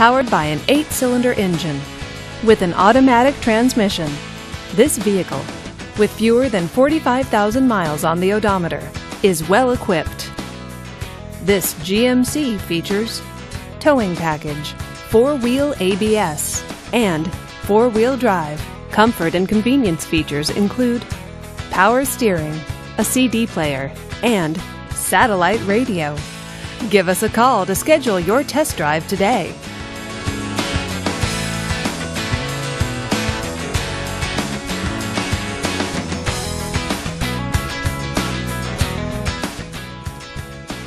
powered by an eight cylinder engine with an automatic transmission. This vehicle, with fewer than 45,000 miles on the odometer, is well equipped. This GMC features towing package, four wheel ABS, and four wheel drive. Comfort and convenience features include power steering, a CD player, and satellite radio. Give us a call to schedule your test drive today.